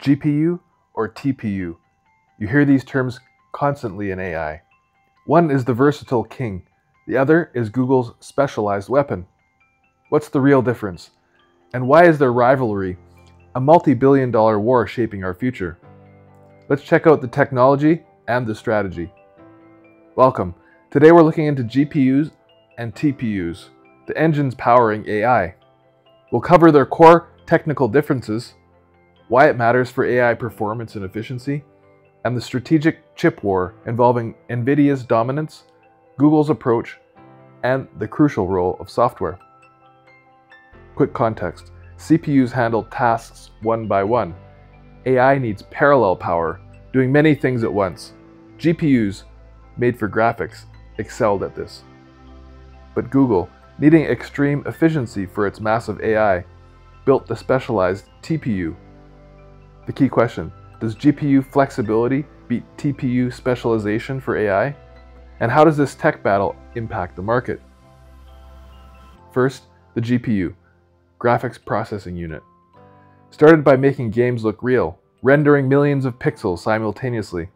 GPU or TPU? You hear these terms constantly in AI. One is the versatile king, the other is Google's specialized weapon. What's the real difference? And why is their rivalry a multi billion dollar war shaping our future? Let's check out the technology and the strategy. Welcome. Today we're looking into GPUs and TPUs, the engines powering AI. We'll cover their core technical differences, why it matters for AI performance and efficiency, and the strategic chip war involving NVIDIA's dominance, Google's approach, and the crucial role of software. Quick context CPUs handle tasks one by one. AI needs parallel power, doing many things at once. GPUs, made for graphics, excelled at this. But Google, needing extreme efficiency for its massive AI, built the specialized TPU. The key question does GPU flexibility beat TPU specialization for AI? And how does this tech battle impact the market? First, the GPU, Graphics Processing Unit. Started by making games look real, rendering millions of pixels simultaneously.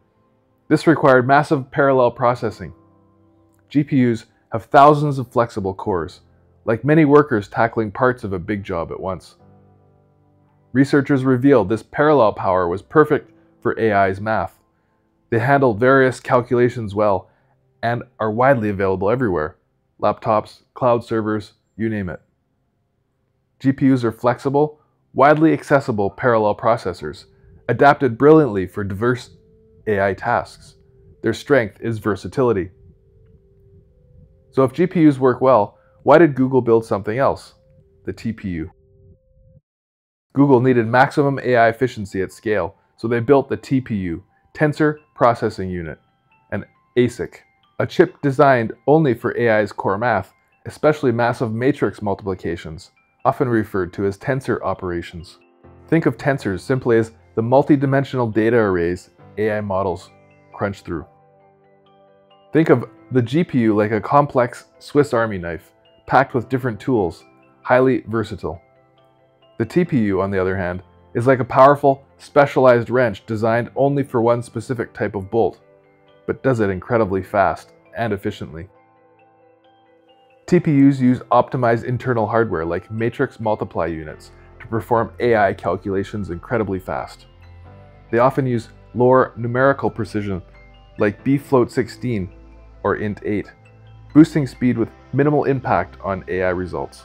This required massive parallel processing. GPUs have thousands of flexible cores, like many workers tackling parts of a big job at once. Researchers revealed this parallel power was perfect for AI's math. They handle various calculations well and are widely available everywhere laptops, cloud servers, you name it. GPUs are flexible, widely accessible parallel processors, adapted brilliantly for diverse AI tasks. Their strength is versatility. So if GPUs work well, why did Google build something else? The TPU. Google needed maximum AI efficiency at scale, so they built the TPU, Tensor Processing Unit, an ASIC, a chip designed only for AI's core math, especially massive matrix multiplications, often referred to as tensor operations. Think of tensors simply as the multidimensional data arrays AI models crunch through. Think of the GPU like a complex Swiss Army knife, packed with different tools, highly versatile. The TPU, on the other hand, is like a powerful, specialized wrench designed only for one specific type of bolt, but does it incredibly fast and efficiently. TPUs use optimized internal hardware like matrix multiply units to perform AI calculations incredibly fast. They often use lower numerical precision like bfloat16 or int8, boosting speed with minimal impact on AI results,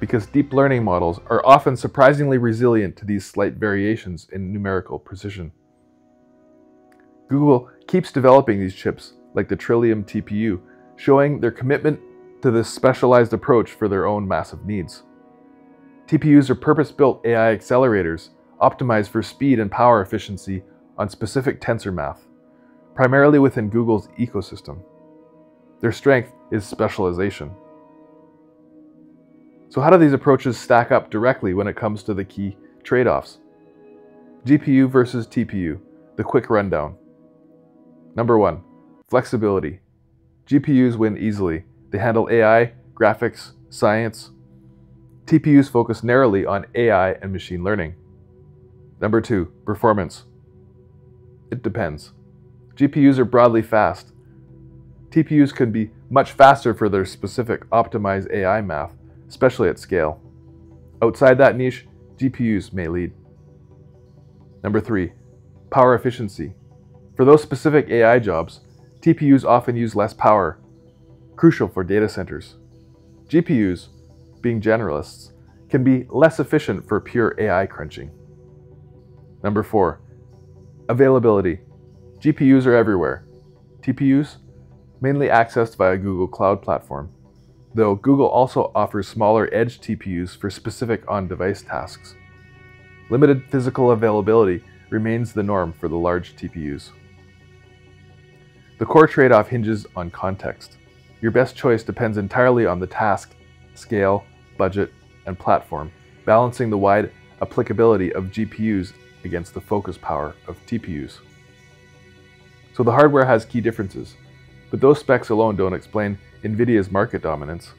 because deep learning models are often surprisingly resilient to these slight variations in numerical precision. Google keeps developing these chips like the Trillium TPU, showing their commitment to this specialized approach for their own massive needs. TPUs are purpose-built AI accelerators optimized for speed and power efficiency on specific tensor math, primarily within Google's ecosystem. Their strength is specialization. So how do these approaches stack up directly when it comes to the key trade-offs? GPU versus TPU, the quick rundown. Number one, flexibility. GPUs win easily. They handle AI, graphics, science. TPUs focus narrowly on AI and machine learning. Number two, performance. It depends. GPUs are broadly fast. TPUs can be much faster for their specific optimized AI math, especially at scale. Outside that niche, GPUs may lead. Number three, power efficiency. For those specific AI jobs, TPUs often use less power, crucial for data centers. GPUs, being generalists, can be less efficient for pure AI crunching. Number four, availability. GPUs are everywhere. TPUs, mainly accessed via Google Cloud Platform, though Google also offers smaller edge TPUs for specific on-device tasks. Limited physical availability remains the norm for the large TPUs. The core trade-off hinges on context. Your best choice depends entirely on the task, scale, budget, and platform, balancing the wide applicability of GPUs against the focus power of TPUs. So the hardware has key differences, but those specs alone don't explain NVIDIA's market dominance.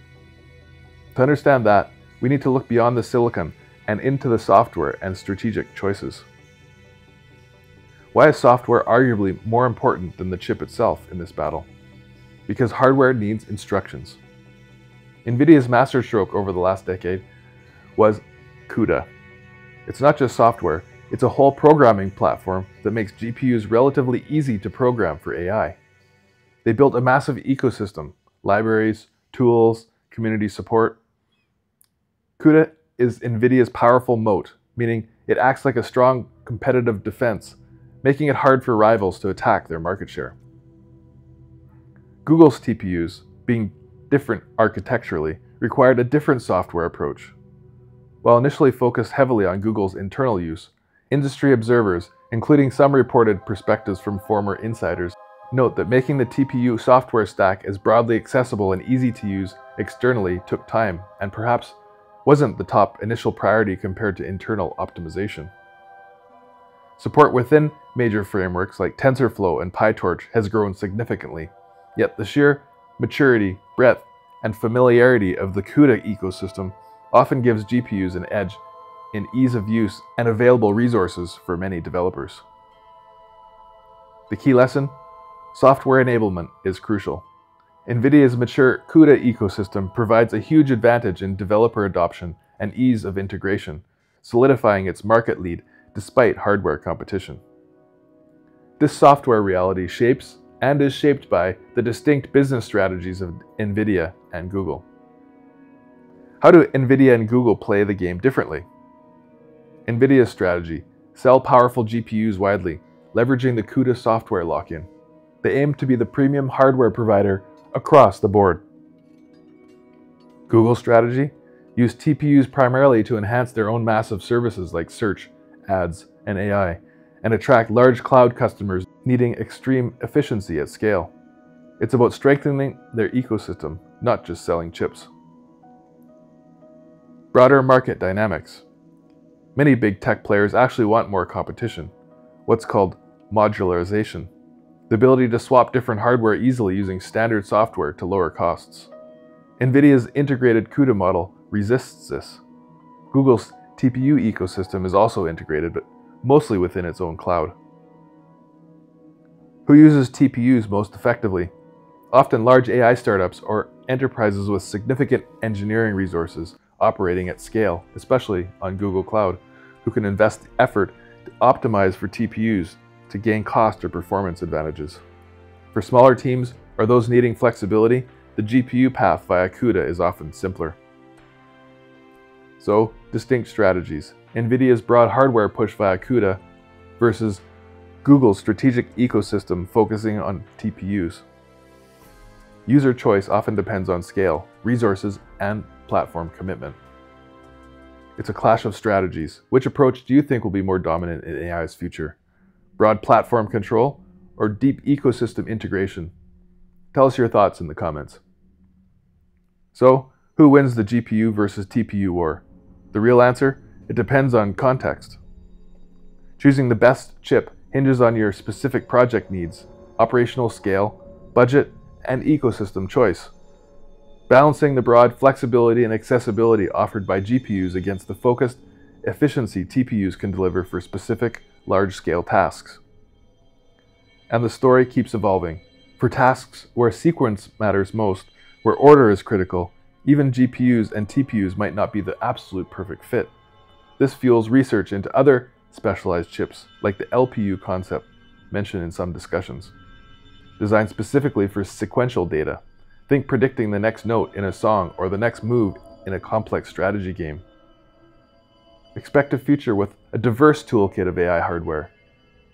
To understand that, we need to look beyond the silicon and into the software and strategic choices. Why is software arguably more important than the chip itself in this battle? Because hardware needs instructions. NVIDIA's masterstroke over the last decade was CUDA. It's not just software, it's a whole programming platform that makes GPUs relatively easy to program for AI. They built a massive ecosystem, libraries, tools, community support. CUDA is NVIDIA's powerful moat, meaning it acts like a strong competitive defense, making it hard for rivals to attack their market share. Google's TPUs, being different architecturally, required a different software approach. While initially focused heavily on Google's internal use, industry observers, including some reported perspectives from former insiders, note that making the TPU software stack as broadly accessible and easy to use externally took time and perhaps wasn't the top initial priority compared to internal optimization. Support within major frameworks like TensorFlow and PyTorch has grown significantly, yet the sheer maturity, breadth, and familiarity of the CUDA ecosystem often gives GPUs an edge in ease of use and available resources for many developers. The key lesson? Software enablement is crucial. NVIDIA's mature CUDA ecosystem provides a huge advantage in developer adoption and ease of integration, solidifying its market lead despite hardware competition. This software reality shapes and is shaped by the distinct business strategies of NVIDIA and Google. How do NVIDIA and Google play the game differently? NVIDIA's strategy sell powerful GPUs widely, leveraging the CUDA software lock in. They aim to be the premium hardware provider across the board. Google's strategy use TPUs primarily to enhance their own massive services like search, ads, and AI, and attract large cloud customers needing extreme efficiency at scale. It's about strengthening their ecosystem, not just selling chips. Broader market dynamics. Many big tech players actually want more competition, what's called modularization, the ability to swap different hardware easily using standard software to lower costs. NVIDIA's integrated CUDA model resists this. Google's TPU ecosystem is also integrated, but mostly within its own cloud. Who uses TPUs most effectively? Often large AI startups or enterprises with significant engineering resources operating at scale, especially on Google Cloud, who can invest effort to optimize for TPUs to gain cost or performance advantages. For smaller teams or those needing flexibility, the GPU path via CUDA is often simpler. So, distinct strategies. NVIDIA's broad hardware push via CUDA versus Google's strategic ecosystem focusing on TPUs. User choice often depends on scale, resources, and platform commitment. It's a clash of strategies. Which approach do you think will be more dominant in AI's future? Broad platform control or deep ecosystem integration? Tell us your thoughts in the comments. So, who wins the GPU versus TPU war? The real answer? It depends on context. Choosing the best chip hinges on your specific project needs, operational scale, budget, and ecosystem choice. Balancing the broad flexibility and accessibility offered by GPUs against the focused efficiency TPUs can deliver for specific large-scale tasks. And the story keeps evolving. For tasks where sequence matters most, where order is critical, even GPUs and TPUs might not be the absolute perfect fit. This fuels research into other specialized chips, like the LPU concept mentioned in some discussions. Designed specifically for sequential data. Think predicting the next note in a song or the next move in a complex strategy game. Expect a future with a diverse toolkit of AI hardware,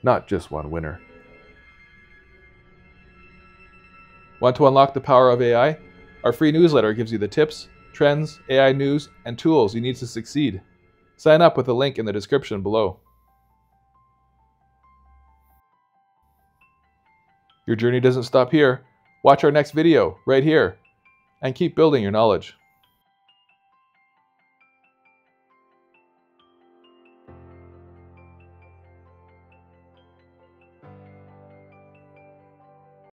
not just one winner. Want to unlock the power of AI? Our free newsletter gives you the tips, trends, AI news, and tools you need to succeed. Sign up with the link in the description below. Your journey doesn't stop here. Watch our next video right here and keep building your knowledge.